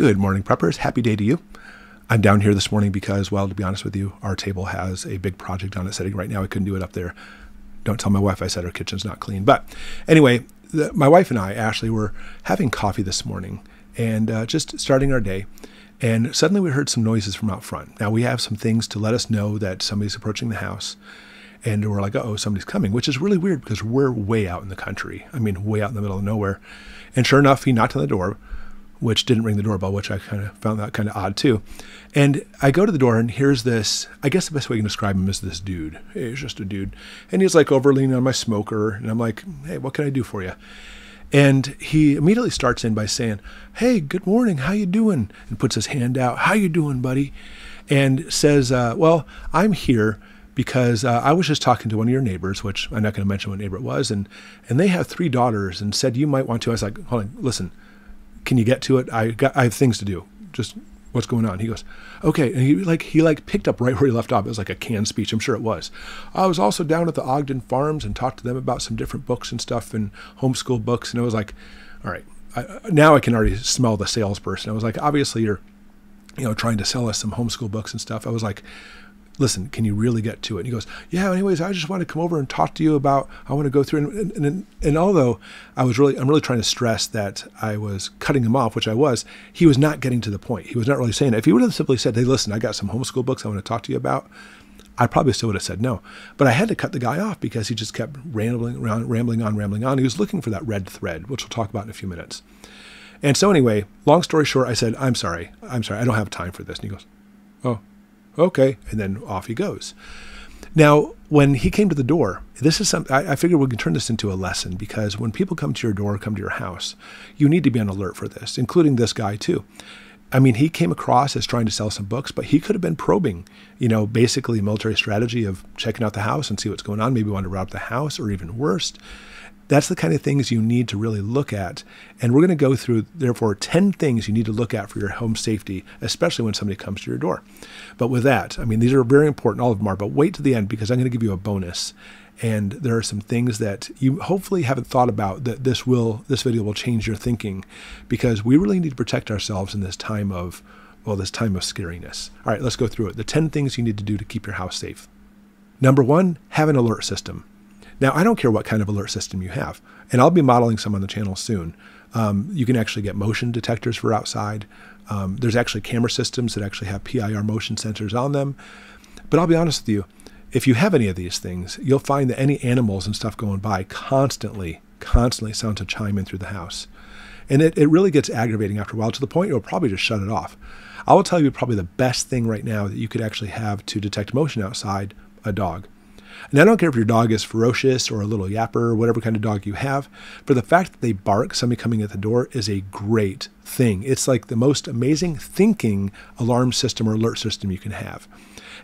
Good morning, preppers. Happy day to you. I'm down here this morning because, well, to be honest with you, our table has a big project on it sitting right now. I couldn't do it up there. Don't tell my wife I said our kitchen's not clean. But anyway, the, my wife and I, Ashley, were having coffee this morning and uh, just starting our day. And suddenly we heard some noises from out front. Now we have some things to let us know that somebody's approaching the house. And we're like, oh, somebody's coming, which is really weird because we're way out in the country. I mean, way out in the middle of nowhere. And sure enough, he knocked on the door which didn't ring the doorbell, which I kind of found that kind of odd too. And I go to the door, and here's this I guess the best way I can describe him is this dude. He's just a dude. And he's like over leaning on my smoker. And I'm like, hey, what can I do for you? And he immediately starts in by saying, "Hey, good morning. How you doing?" And puts his hand out. "How you doing, buddy?" And says, uh, "Well, I'm here because uh, I was just talking to one of your neighbors, which I'm not going to mention what neighbor it was, and and they have three daughters, and said you might want to." I was like, "Hold on, listen can you get to it? I got I have things to do. Just what's going on? He goes, okay. And he like he like picked up right where he left off. It was like a canned speech. I'm sure it was. I was also down at the Ogden Farms and talked to them about some different books and stuff and homeschool books. And I was like, all right, I, now I can already smell the salesperson. I was like, obviously you're, you know, trying to sell us some homeschool books and stuff. I was like, listen, can you really get to it? And he goes, yeah, anyways, I just want to come over and talk to you about, I want to go through. And, and, and, and, although I was really, I'm really trying to stress that I was cutting him off, which I was, he was not getting to the point. He was not really saying it. If he would have simply said, hey, listen, I got some homeschool books I want to talk to you about, I probably still would have said no. But I had to cut the guy off because he just kept rambling, rambling on, rambling on. He was looking for that red thread, which we'll talk about in a few minutes. And so anyway, long story short, I said, I'm sorry. I'm sorry. I don't have time for this. And he goes, oh, okay. And then off he goes. Now, when he came to the door, this is something I, figured we can turn this into a lesson because when people come to your door, come to your house, you need to be on alert for this, including this guy too. I mean, he came across as trying to sell some books, but he could have been probing, you know, basically military strategy of checking out the house and see what's going on, maybe want to rob the house or even worse, that's the kind of things you need to really look at. And we're going to go through, therefore, 10 things you need to look at for your home safety, especially when somebody comes to your door. But with that, I mean, these are very important, all of them are, but wait to the end because I'm going to give you a bonus. And there are some things that you hopefully haven't thought about that this will, this video will change your thinking because we really need to protect ourselves in this time of, well, this time of scariness. All right, let's go through it. The 10 things you need to do to keep your house safe. Number one, have an alert system. Now, I don't care what kind of alert system you have, and I'll be modeling some on the channel soon. Um, you can actually get motion detectors for outside. Um, there's actually camera systems that actually have PIR motion sensors on them. But I'll be honest with you, if you have any of these things, you'll find that any animals and stuff going by constantly, constantly sound to chime in through the house. And it, it really gets aggravating after a while to the point you'll probably just shut it off. I will tell you probably the best thing right now that you could actually have to detect motion outside a dog. And I don't care if your dog is ferocious or a little yapper or whatever kind of dog you have, but the fact that they bark, somebody coming at the door, is a great thing. It's like the most amazing thinking alarm system or alert system you can have.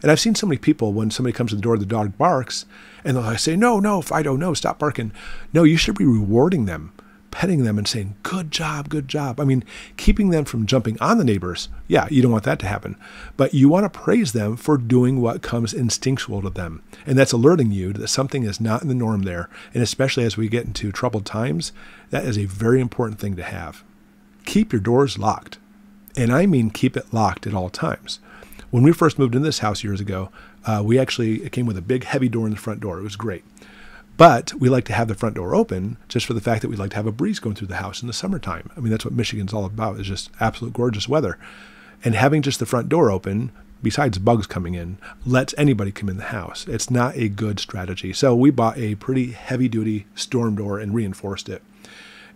And I've seen so many people when somebody comes to the door, the dog barks, and they'll say, No, no, Fido, no, stop barking. No, you should be rewarding them petting them and saying, Good job, good job. I mean, keeping them from jumping on the neighbors. Yeah, you don't want that to happen. But you want to praise them for doing what comes instinctual to them. And that's alerting you that something is not in the norm there. And especially as we get into troubled times, that is a very important thing to have. Keep your doors locked. And I mean, keep it locked at all times. When we first moved into this house years ago, uh, we actually, it came with a big heavy door in the front door. It was great. But we like to have the front door open just for the fact that we like to have a breeze going through the house in the summertime. I mean, that's what Michigan's all about, is just absolute gorgeous weather. And having just the front door open, besides bugs coming in, lets anybody come in the house. It's not a good strategy. So we bought a pretty heavy duty storm door and reinforced it.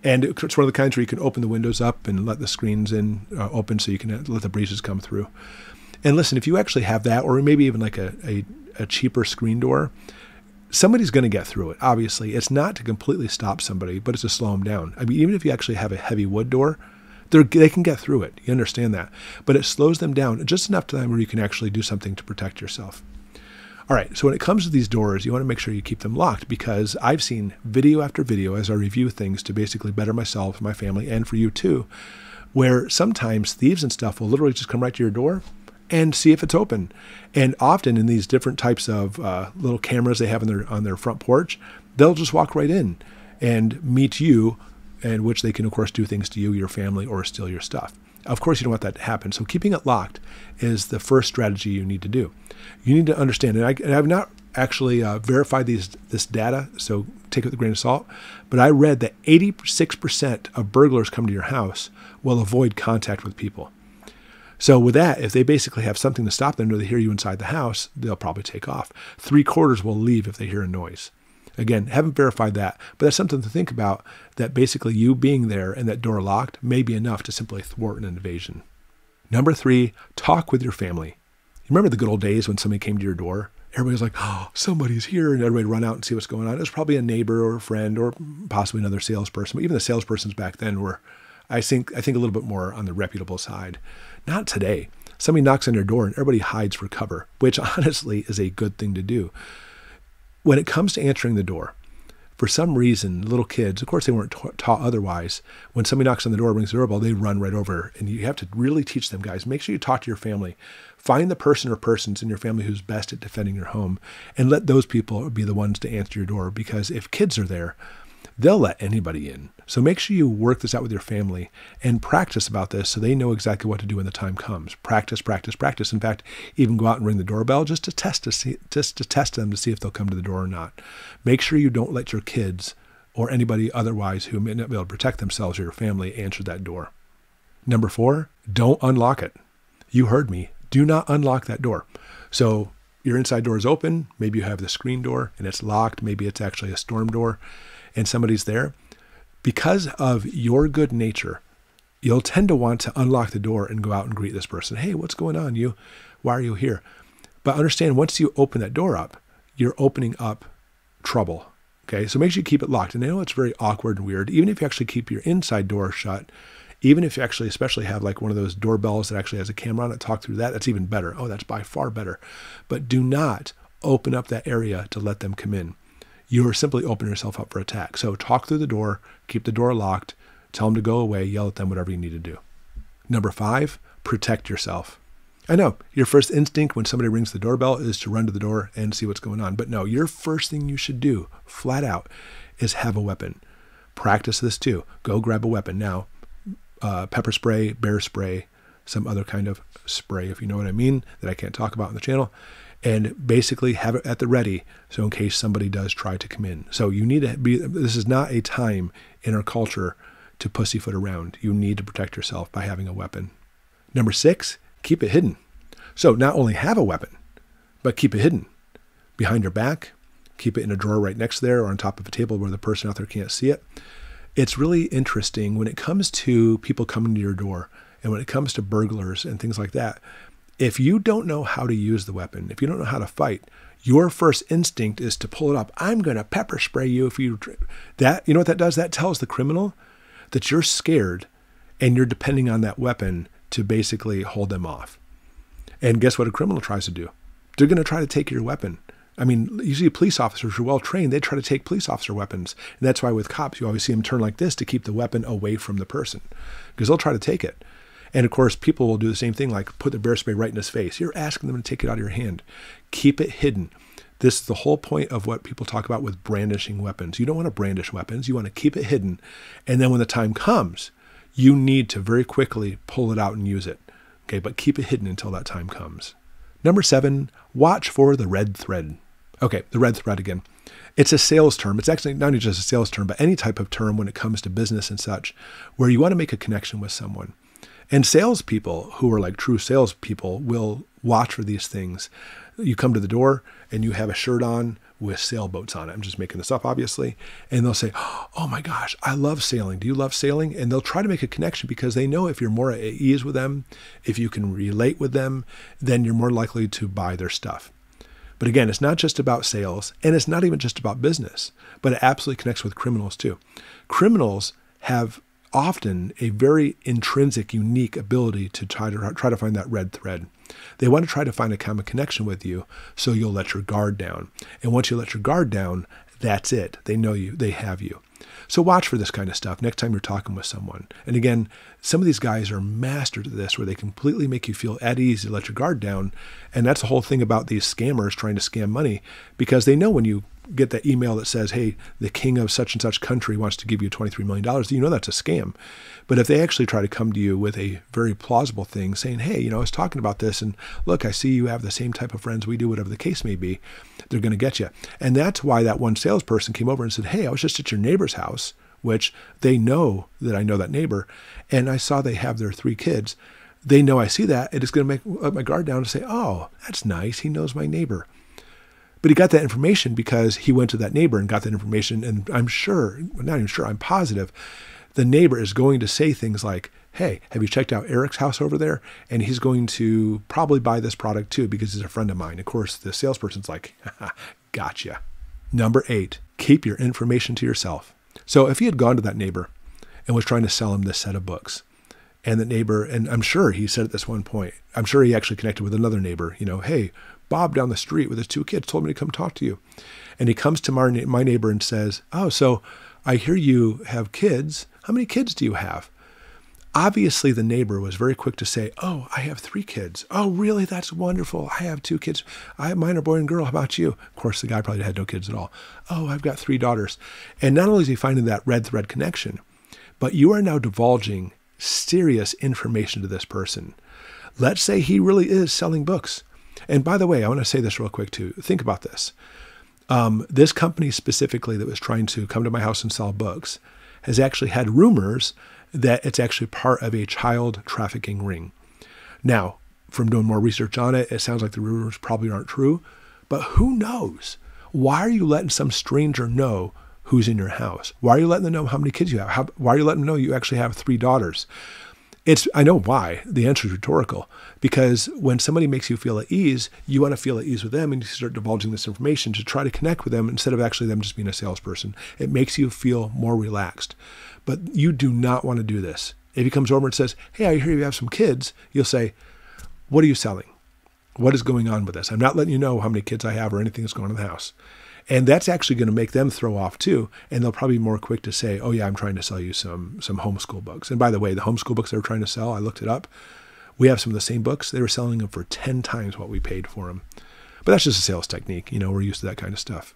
And it's one of the kinds where you can open the windows up and let the screens in uh, open so you can let the breezes come through. And listen, if you actually have that, or maybe even like a, a, a cheaper screen door, somebody's going to get through it. Obviously, it's not to completely stop somebody, but it's to slow them down. I mean, even if you actually have a heavy wood door, they can get through it. You understand that, but it slows them down just enough time where you can actually do something to protect yourself. All right, so when it comes to these doors, you want to make sure you keep them locked because I've seen video after video as I review things to basically better myself, my family, and for you too, where sometimes thieves and stuff will literally just come right to your door and see if it's open. And often in these different types of uh, little cameras they have on their on their front porch, they'll just walk right in and meet you, and which they can, of course, do things to you, your family, or steal your stuff. Of course, you don't want that to happen. So keeping it locked is the first strategy you need to do. You need to understand, and, I, and I've not actually uh, verified these this data, so take it with a grain of salt. But I read that 86% of burglars come to your house will avoid contact with people. So with that, if they basically have something to stop them or they hear you inside the house, they'll probably take off. Three quarters will leave if they hear a noise. Again, haven't verified that, but that's something to think about that basically you being there and that door locked may be enough to simply thwart an invasion. Number three, talk with your family. Remember the good old days when somebody came to your door? Everybody was like, oh, somebody's here, and everybody run out and see what's going on. It was probably a neighbor or a friend or possibly another salesperson. But even the salespersons back then were, I think, I think a little bit more on the reputable side. Not today. Somebody knocks on your door and everybody hides for cover, which honestly is a good thing to do. When it comes to answering the door, for some reason, little kids, of course, they weren't taught otherwise. When somebody knocks on the door, rings the doorbell, they run right over. And you have to really teach them, guys. Make sure you talk to your family. Find the person or persons in your family who's best at defending your home and let those people be the ones to answer your door. Because if kids are there, they'll let anybody in. So make sure you work this out with your family and practice about this so they know exactly what to do when the time comes. Practice, practice, practice. In fact, even go out and ring the doorbell just to test to see just to test them to see if they'll come to the door or not. Make sure you don't let your kids or anybody otherwise who may not be able to protect themselves or your family answer that door. Number four, don't unlock it. You heard me. Do not unlock that door. So your inside door is open. Maybe you have the screen door and it's locked. Maybe it's actually a storm door and somebody's there, because of your good nature, you'll tend to want to unlock the door and go out and greet this person. Hey, what's going on? You, why are you here? But understand, once you open that door up, you're opening up trouble. Okay, so make sure you keep it locked. And I know it's very awkward and weird. Even if you actually keep your inside door shut, even if you actually, especially have like one of those doorbells that actually has a camera on it, talk through that, that's even better. Oh, that's by far better. But do not open up that area to let them come in you are simply opening yourself up for attack. So talk through the door, keep the door locked, tell them to go away, yell at them, whatever you need to do. Number five, protect yourself. I know your first instinct when somebody rings the doorbell is to run to the door and see what's going on. But no, your first thing you should do, flat out, is have a weapon. Practice this too. Go grab a weapon. Now, uh, pepper spray, bear spray, some other kind of spray, if you know what I mean, that I can't talk about on the channel and basically have it at the ready so in case somebody does try to come in. So you need to be this is not a time in our culture to pussyfoot around. You need to protect yourself by having a weapon. Number 6, keep it hidden. So not only have a weapon, but keep it hidden behind your back, keep it in a drawer right next there or on top of a table where the person out there can't see it. It's really interesting when it comes to people coming to your door and when it comes to burglars and things like that if you don't know how to use the weapon, if you don't know how to fight, your first instinct is to pull it up. I'm going to pepper spray you if you that you know what that does? That tells the criminal that you're scared and you're depending on that weapon to basically hold them off. And guess what a criminal tries to do? They're going to try to take your weapon. I mean, usually police officers are well trained. They try to take police officer weapons. And that's why with cops, you always see them turn like this to keep the weapon away from the person because they'll try to take it. And of course, people will do the same thing, like put the bear spray right in his face. You're asking them to take it out of your hand. Keep it hidden. This is the whole point of what people talk about with brandishing weapons. You don't want to brandish weapons. You want to keep it hidden. And then when the time comes, you need to very quickly pull it out and use it. Okay, but keep it hidden until that time comes. Number seven, watch for the red thread. Okay, the red thread again. It's a sales term. It's actually not just a sales term, but any type of term when it comes to business and such, where you want to make a connection with someone. And salespeople who are like true salespeople will watch for these things. You come to the door and you have a shirt on with sailboats on it. I'm just making this up, obviously. And they'll say, Oh my gosh, I love sailing. Do you love sailing? And they'll try to make a connection because they know if you're more at ease with them, if you can relate with them, then you're more likely to buy their stuff. But again, it's not just about sales and it's not even just about business, but it absolutely connects with criminals too. Criminals have often a very intrinsic, unique ability to try to try to find that red thread. They want to try to find a common connection with you, so you'll let your guard down. And once you let your guard down, that's it. They know you, they have you. So watch for this kind of stuff next time you're talking with someone. And again, some of these guys are masters at this where they completely make you feel at ease to let your guard down. And that's the whole thing about these scammers trying to scam money because they know when you get that email that says, hey, the king of such and such country wants to give you $23 million, you know that's a scam. But if they actually try to come to you with a very plausible thing saying, hey, you know, I was talking about this and look, I see you have the same type of friends we do, whatever the case may be, they're going to get you. And that's why that one salesperson came over and said, hey, I was just at your neighbor's house, which they know that I know that neighbor, and I saw they have their three kids. They know I see that. It is going to make my guard down and say, oh, that's nice. He knows my neighbor. But he got that information because he went to that neighbor and got that information. And I'm sure, not even sure, I'm positive, the neighbor is going to say things like, Hey, have you checked out Eric's house over there? And he's going to probably buy this product too because he's a friend of mine. Of course, the salesperson's like, Gotcha. Number eight, keep your information to yourself. So if he had gone to that neighbor and was trying to sell him this set of books, and the neighbor, and I'm sure he said at this one point, I'm sure he actually connected with another neighbor, you know, hey, Bob down the street with his two kids told me to come talk to you. And he comes to my, my neighbor and says, Oh, so I hear you have kids. How many kids do you have? Obviously, the neighbor was very quick to say, Oh, I have three kids. Oh, really? That's wonderful. I have two kids. I have mine are boy and girl. How about you? Of course, the guy probably had no kids at all. Oh, I've got three daughters. And not only is he finding that red thread connection, but you are now divulging serious information to this person. Let's say he really is selling books. And by the way, I want to say this real quick too. Think about this. Um, this company specifically that was trying to come to my house and sell books has actually had rumors that it's actually part of a child trafficking ring. Now, from doing more research on it, it sounds like the rumors probably aren't true, but who knows? Why are you letting some stranger know who's in your house? Why are you letting them know how many kids you have? How, why are you letting them know you actually have three daughters? It's I know why. The answer is rhetorical. Because when somebody makes you feel at ease, you want to feel at ease with them and you start divulging this information to try to connect with them instead of actually them just being a salesperson. It makes you feel more relaxed. But you do not want to do this. If he comes over and says, Hey, I hear you have some kids, you'll say, What are you selling? What is going on with this? I'm not letting you know how many kids I have or anything that's going on in the house. And that's actually going to make them throw off too. And they'll probably be more quick to say, oh, yeah, I'm trying to sell you some, some homeschool books. And by the way, the homeschool books they were trying to sell, I looked it up. We have some of the same books. They were selling them for 10 times what we paid for them. But that's just a sales technique. You know, we're used to that kind of stuff.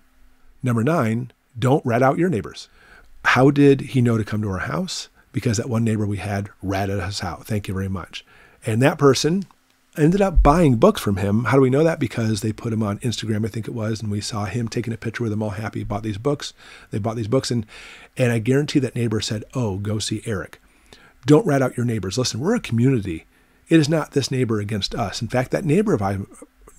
Number nine, don't rat out your neighbors. How did he know to come to our house? Because that one neighbor we had ratted us out. Thank you very much. And that person ended up buying books from him. How do we know that? Because they put him on Instagram, I think it was, and we saw him taking a picture with them all happy. Bought these books. They bought these books, and and I guarantee that neighbor said, "Oh, go see Eric." Don't rat out your neighbors. Listen, we're a community. It is not this neighbor against us. In fact, that neighbor of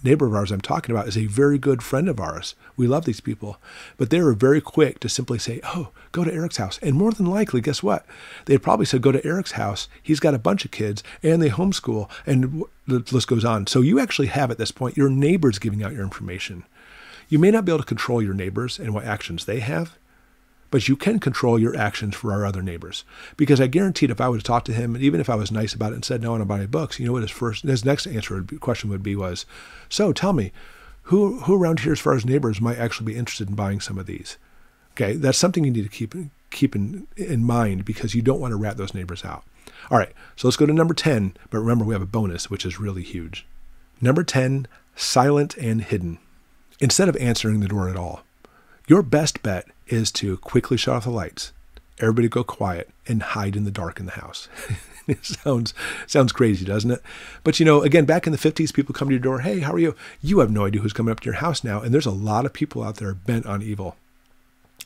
neighbor of ours I'm talking about is a very good friend of ours. We love these people. But they were very quick to simply say, oh, go to Eric's house. And more than likely, guess what? They probably said, go to Eric's house. He's got a bunch of kids and they homeschool. And the list goes on. So you actually have at this point your neighbors giving out your information. You may not be able to control your neighbors and what actions they have, but you can control your actions for our other neighbors. Because I guaranteed if I would have talked to him, and even if I was nice about it and said, no, I don't buy any books, you know what his first, his next answer would be, question would be was, so tell me, who, who around here as far as neighbors might actually be interested in buying some of these? Okay, that's something you need to keep, keep in, in mind because you don't want to rat those neighbors out. All right, so let's go to number 10, but remember we have a bonus, which is really huge. Number 10, silent and hidden. Instead of answering the door at all, your best bet is to quickly shut off the lights, everybody go quiet, and hide in the dark in the house. it sounds sounds crazy, doesn't it? But you know, again, back in the 50s, people come to your door, hey, how are you? You have no idea who's coming up to your house now, and there's a lot of people out there bent on evil.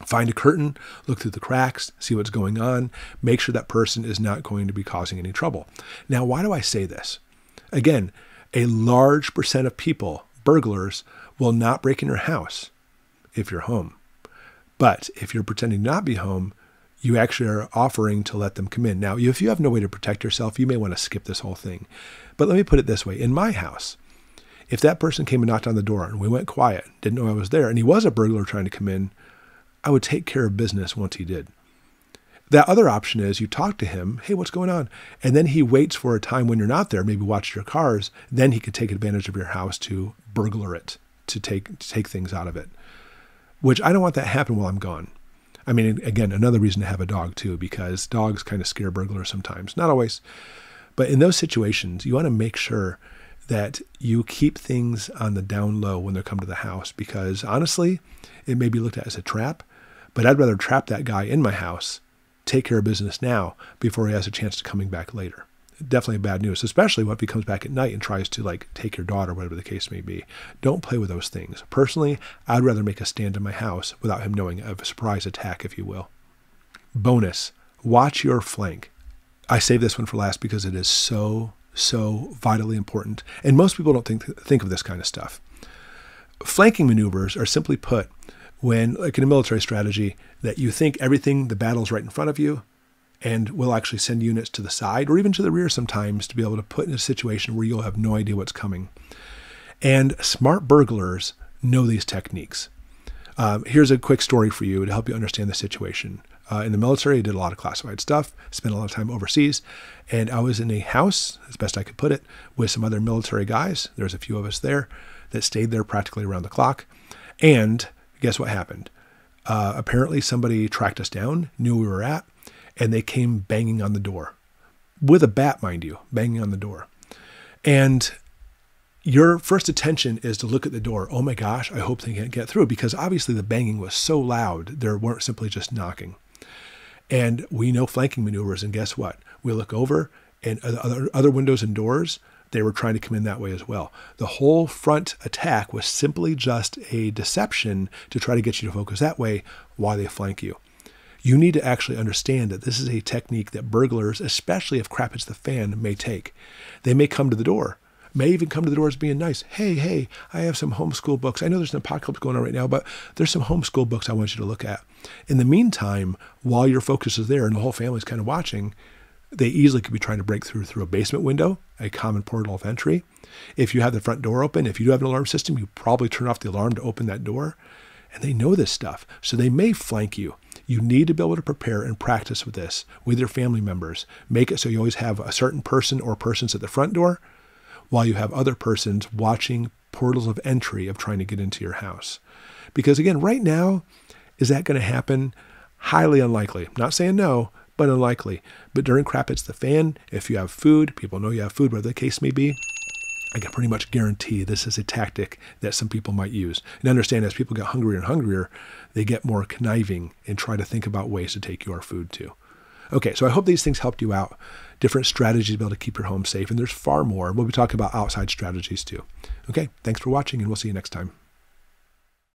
Find a curtain, look through the cracks, see what's going on, make sure that person is not going to be causing any trouble. Now, why do I say this? Again, a large percent of people, burglars, will not break in your house if you're home. But if you're pretending not to be home, you actually are offering to let them come in. Now, if you have no way to protect yourself, you may want to skip this whole thing. But let me put it this way in my house, if that person came and knocked on the door and we went quiet, didn't know I was there, and he was a burglar trying to come in, I would take care of business once he did. That other option is you talk to him, hey, what's going on? And then he waits for a time when you're not there, maybe watch your cars, then he could take advantage of your house to burglar it, to take to take things out of it which I don't want that to happen while I'm gone. I mean, again, another reason to have a dog too, because dogs kind of scare burglars sometimes. Not always. But in those situations, you want to make sure that you keep things on the down low when they come to the house because honestly, it may be looked at as a trap, but I'd rather trap that guy in my house, take care of business now before he has a chance to coming back later. Definitely bad news, especially if he comes back at night and tries to like take your daughter, whatever the case may be. Don't play with those things. Personally, I'd rather make a stand in my house without him knowing of a surprise attack, if you will. Bonus, watch your flank. I save this one for last because it is so, so vitally important. And most people don't think, think of this kind of stuff. Flanking maneuvers are simply put when, like in a military strategy, that you think everything, the battle's right in front of you, and we'll actually send units to the side or even to the rear sometimes to be able to put in a situation where you'll have no idea what's coming. And smart burglars know these techniques. Um, here's a quick story for you to help you understand the situation. Uh, in the military, I did a lot of classified stuff, spent a lot of time overseas, and I was in a house, as best I could put it, with some other military guys. There was a few of us there that stayed there practically around the clock. And guess what happened? Uh, apparently, somebody tracked us down, knew we were at, and they came banging on the door with a bat, mind you, banging on the door. And your first attention is to look at the door. Oh my gosh, I hope they can't get through because obviously the banging was so loud, there weren't simply just knocking. And we know flanking maneuvers, and guess what? We look over, and other, other windows and doors, they were trying to come in that way as well. The whole front attack was simply just a deception to try to get you to focus that way while they flank you. You need to actually understand that this is a technique that burglars, especially if crap hits the fan, may take. They may come to the door may even come to the doors being nice. Hey, hey, I have some homeschool books. I know there's an apocalypse going on right now, but there's some homeschool books I want you to look at. In the meantime, while your focus is there and the whole family's kind of watching, they easily could be trying to break through through a basement window, a common portal of entry. If you have the front door open, if you do have an alarm system, you probably turn off the alarm to open that door. And they know this stuff, so they may flank you. You need to be able to prepare and practice with this with your family members. Make it so you always have a certain person or persons at the front door while you have other persons watching portals of entry of trying to get into your house. Because again, right now, is that going to happen? Highly unlikely. Not saying no, but unlikely. But during crap hits the fan, if you have food, people know you have food, whatever the case may be, I can pretty much guarantee this is a tactic that some people might use. And understand as people get hungrier and hungrier, they get more conniving and try to think about ways to take your food too. Okay, so I hope these things helped you out. Different strategies to be able to keep your home safe. And there's far more. We'll be talking about outside strategies too. Okay, thanks for watching, and we'll see you next time.